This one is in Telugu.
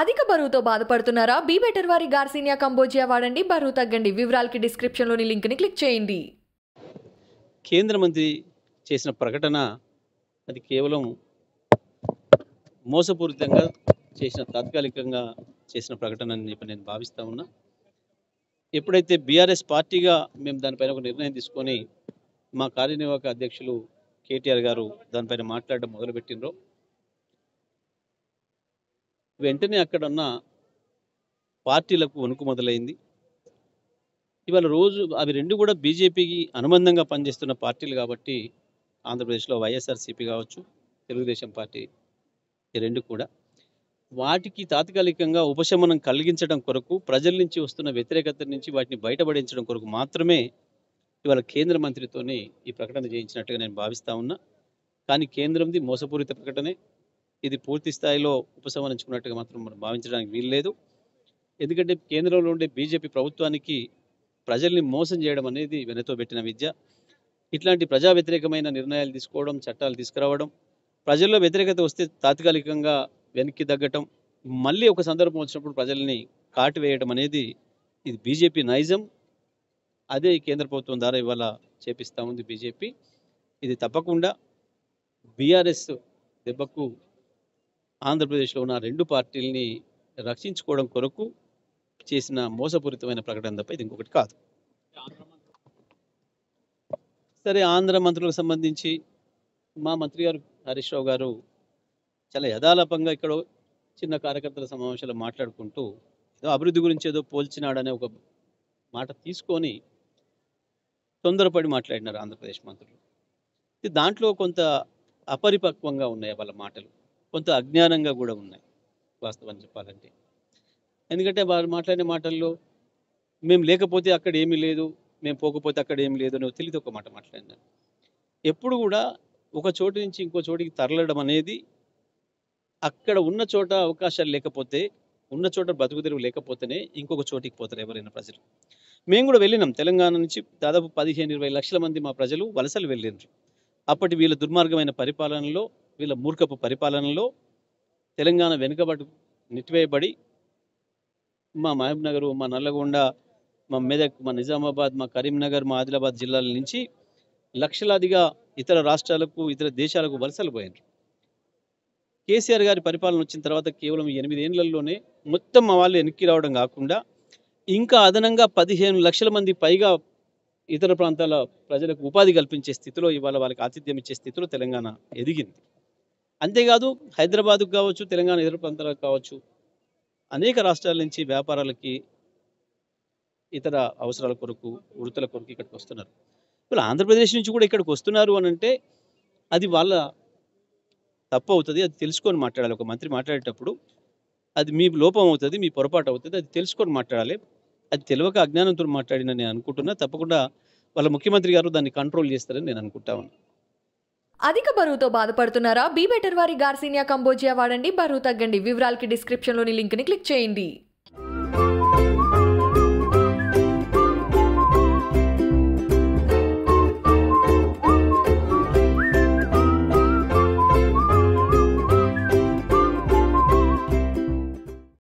అధిక బరువుతో బాధపడుతున్నారా? బీ బెటర్ వారి గార్సినియా కంబోజియా వాడండి. బరువు తగ్గండి. వివరాలకి డిస్క్రిప్షన్లోని లింక్ని క్లిక్ చేయండి. కేంద్ర మంత్రి చేసిన ప్రకటన అది కేవలం మోసపూరితంగా చేసిన తాత్కాలికంగా చేసిన ప్రకటన అని చెప్పి నేను భావిస్తా ఉన్నా. ఎప్పుడైతే బీఆర్ఎస్ పార్టీగా మేము దానిపైన ఒక నిర్ణయం తీసుకొని మా కార్యనిర్వాహక అధ్యక్షులు కేటీఆర్ గారు దానిపైన మాట్లాడడం మొదలుపెట్టినరో వెంటనే అక్కడ ఉన్న పార్టీలకు వణుకు మొదలైంది. ఇవాళ రోజు అవి రెండు కూడా బీజేపీకి అనుబంధంగా పనిచేస్తున్న పార్టీలు కాబట్టి ఆంధ్రప్రదేశ్లో వైఎస్ఆర్సీపీ కావచ్చు తెలుగుదేశం పార్టీ ఈ రెండు కూడా. వాటికి తాత్కాలికంగా ఉపశమనం కలిగించడం కొరకు ప్రజల నుంచి వస్తున్న వ్యతిరేకత నుంచి వాటిని బయటపడించడం కొరకు మాత్రమే ఇవాళ కేంద్ర మంత్రితోని ఈ ప్రకటన చేయించినట్టుగా నేను భావిస్తా ఉన్నా. కానీ కేంద్రంది మోసపూరిత ప్రకటనే. ఇది పూర్తి స్థాయిలో ఉపసంహరించుకున్నట్టుగా మాత్రం మనం భావించడానికి వీల్లేదు. ఎందుకంటే కేంద్రంలో ఉండే బీజేపీ ప్రభుత్వానికి ప్రజల్ని మోసం చేయడం అనేది వెనతో పెట్టిన విద్య. ఇట్లాంటి ప్రజా వ్యతిరేకమైన నిర్ణయాలు తీసుకోవడం చట్టాలు తీసుకురావడం ప్రజల్లో వ్యతిరేకత వస్తే తాత్కాలికంగా వెనక్కి తగ్గటం మళ్ళీ ఒక సందర్భం వచ్చినప్పుడు ప్రజల్ని కాటివేయడం అనేది ఇది బీజేపీ నైజం. అదే కేంద్ర ప్రభుత్వం ద్వారా ఇవాళ చేపిస్తూ ఉంది బీజేపీ. ఇది తప్పకుండా బీఆర్ఎస్ దెబ్బకు ఆంధ్రప్రదేశ్లో ఉన్న రెండు పార్టీల్ని రక్షించుకోవడం కొరకు చేసిన మోసపూరితమైన ప్రకటన తప్ప ఇది ఇంకొకటి కాదు. సరే ఆంధ్ర మంత్రులకు సంబంధించి మా మంత్రి గారు హరీష్ రావు గారు చాలా యథాలాపంగా ఇక్కడ చిన్న కార్యకర్తల సమావేశంలో మాట్లాడుకుంటూ ఏదో అభివృద్ధి గురించి ఏదో పోల్చినాడనే ఒక మాట తీసుకొని తొందరపడి మాట్లాడినారు ఆంధ్రప్రదేశ్ మంత్రులు. ఇది దాంట్లో కొంత అపరిపక్వంగా ఉన్నాయి వాళ్ళ మాటలు? కొంత అజ్ఞానంగా కూడా ఉన్నాయి వాస్తవం చెప్పాలంటే. ఎందుకంటే వారు మాట్లాడిన మాటల్లో మేము లేకపోతే అక్కడ ఏమీ లేదు మేము పోకపోతే అక్కడ ఏమి లేదు అని తెలియదు ఒక మాట మాట్లాడినాను ఎప్పుడు కూడా ఒక చోటు నుంచి ఇంకో చోటికి తరలడం అనేది అక్కడ ఉన్న చోట అవకాశాలు లేకపోతే ఉన్న చోట బతుకు తెరువు లేకపోతేనే ఇంకొక చోటికి పోతారు ఎవరైనా ప్రజలు. మేము కూడా వెళ్ళినాం తెలంగాణ నుంచి దాదాపు పదిహేను ఇరవై లక్షల మంది మా ప్రజలు వలసలు వెళ్ళినారు అప్పటి వీళ్ళ దుర్మార్గమైన పరిపాలనలో వీళ్ళ మూర్ఖపు పరిపాలనలో తెలంగాణ వెనుకబడి నెట్టివేయబడి మా మహబూబ్నగర్ మా నల్లగొండ మా మెదక్ మా నిజామాబాద్ మా కరీంనగర్ మా ఆదిలాబాద్ జిల్లాల నుంచి లక్షలాదిగా ఇతర రాష్ట్రాలకు ఇతర దేశాలకు వలసలు పోయినారు. కేసీఆర్ గారి పరిపాలన వచ్చిన తర్వాత కేవలం ఎనిమిదేళ్ళలోనే మొత్తం మా వాళ్ళు వెనక్కి రావడం కాకుండా ఇంకా అదనంగా పదిహేను లక్షల మంది పైగా ఇతర ప్రాంతాల ప్రజలకు ఉపాధి కల్పించే స్థితిలో ఇవాళ వాళ్ళకి ఆతిథ్యం ఇచ్చే స్థితిలో తెలంగాణ ఎదిగింది. అంతేకాదు హైదరాబాద్కు కావచ్చు తెలంగాణ ఇతర ప్రాంతాలకు కావచ్చు అనేక రాష్ట్రాల నుంచి వ్యాపారాలకి ఇతర అవసరాల కొరకు వృత్తుల కొరకు ఇక్కడికి వస్తున్నారు. ఇప్పుడు ఆంధ్రప్రదేశ్ నుంచి కూడా ఇక్కడికి వస్తున్నారు అని అంటే అది వాళ్ళ తప్పు అవుతుంది అది తెలుసుకొని మాట్లాడాలి. ఒక మంత్రి మాట్లాడేటప్పుడు అది మీ లోపం అవుతుంది మీ పొరపాటు అవుతుంది అది తెలుసుకొని మాట్లాడాలి. అది తెలియక అజ్ఞానంతో మాట్లాడిన నేను అనుకుంటున్నా తప్పకుండా వాళ్ళ ముఖ్యమంత్రి గారు దాన్ని కంట్రోల్ చేస్తారని నేను అనుకుంటా ఉన్నాను అధిక బరువుతో బాధపడుతున్నారా? బీ బెటర్ వారి గార్సినియా కంబోజియా వాడండి. బరువు తగ్గండి. వివరాలకి డిస్క్రిప్షన్లోని లింక్ని క్లిక్ చేయండి.